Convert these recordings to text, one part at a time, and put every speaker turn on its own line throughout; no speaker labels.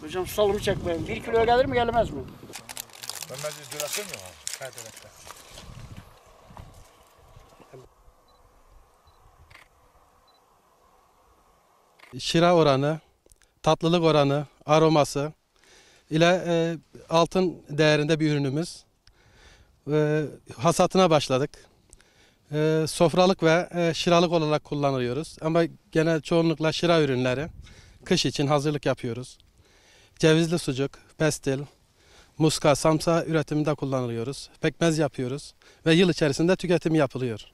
Hocam susalımı çekmeyin. Bir kilo gelir mi gelmez mi?
Ben meclis yok abi. Hadi bekle.
şira oranı, tatlılık oranı, aroması ile e, altın değerinde bir ürünümüz. E, hasatına başladık. E, sofralık ve e, şıralık olarak kullanıyoruz. Ama genel çoğunlukla şıra ürünleri kış için hazırlık yapıyoruz. Cevizli sucuk, pestil, muska, samsa üretiminde kullanılıyoruz. Pekmez yapıyoruz ve yıl içerisinde tüketimi yapılıyor.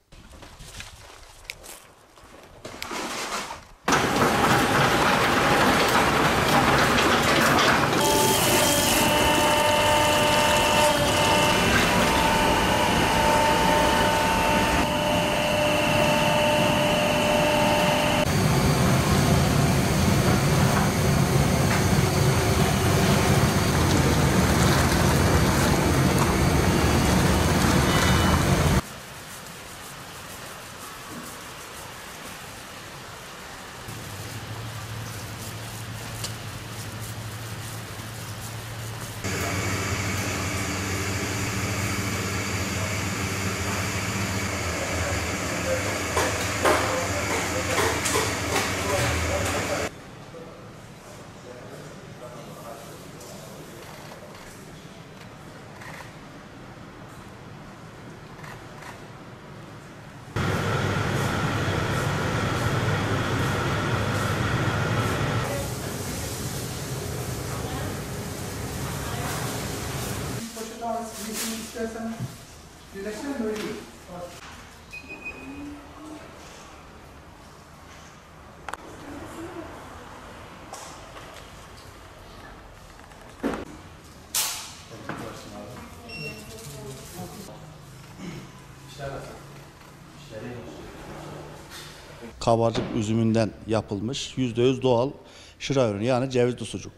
Kabarcık üzümünden yapılmış %100 doğal şıra ürünü yani cevizli sucuk.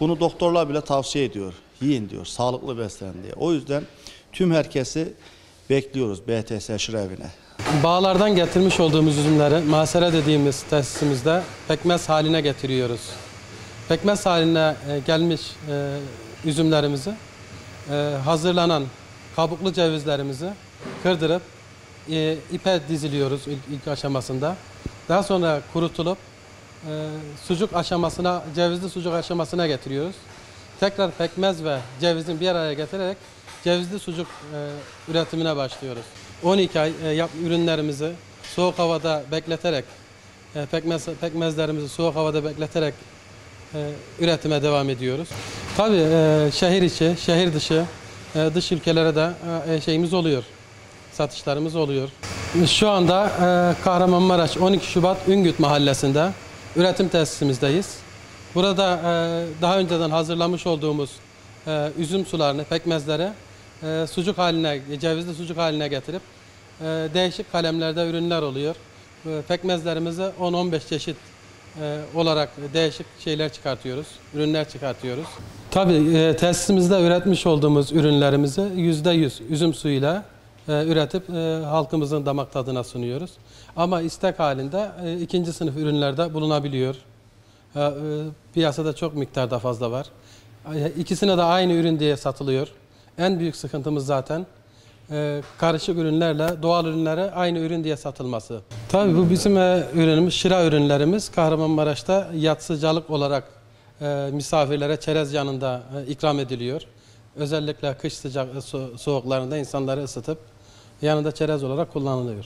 Bunu doktorlar bile tavsiye ediyor. Yiyin diyor, sağlıklı beslenin diye. O yüzden tüm herkesi bekliyoruz BTS evine.
Bağlardan getirmiş olduğumuz üzümleri masere dediğimiz tesisimizde pekmez haline getiriyoruz. Pekmez haline e, gelmiş e, üzümlerimizi e, hazırlanan kabuklu cevizlerimizi kırdırıp ipe diziliyoruz ilk, aşamasında. Daha sonra kurutulup sucuk aşamasına, cevizli sucuk aşamasına getiriyoruz. Tekrar pekmez ve cevizin bir araya getirerek cevizli sucuk e, üretimine başlıyoruz. 12 ay e, yap, ürünlerimizi soğuk havada bekleterek, e, pekmez, pekmezlerimizi soğuk havada bekleterek e, üretime devam ediyoruz. Tabii e, şehir içi, şehir dışı, e, dış ülkelere de e, şeyimiz oluyor, satışlarımız oluyor. Şu anda e, Kahramanmaraş 12 Şubat Üngüt Mahallesi'nde üretim tesisimizdeyiz. Burada e, daha önceden hazırlamış olduğumuz e, üzüm sularını, pekmezleri e, sucuk haline, cevizli sucuk haline getirip e, değişik kalemlerde ürünler oluyor. E, pekmezlerimizi 10-15 çeşit e, olarak değişik şeyler çıkartıyoruz, ürünler çıkartıyoruz. Tabii e, tesisimizde üretmiş olduğumuz ürünlerimizi %100 üzüm suyuyla e, üretip e, halkımızın damak tadına sunuyoruz. Ama istek halinde e, ikinci sınıf ürünlerde bulunabiliyor. E, piyasada çok miktarda fazla var. İkisine de aynı ürün diye satılıyor. En büyük sıkıntımız zaten e, karışık ürünlerle doğal ürünlere aynı ürün diye satılması. Tabii bu bizim e, ürünümüz, şıra ürünlerimiz Kahramanmaraş'ta yatsıcalık olarak misafirlere çerez yanında ikram ediliyor. Özellikle kış sıcak so- soğuklarında insanları ısıtıp yanında çerez olarak kullanılıyor.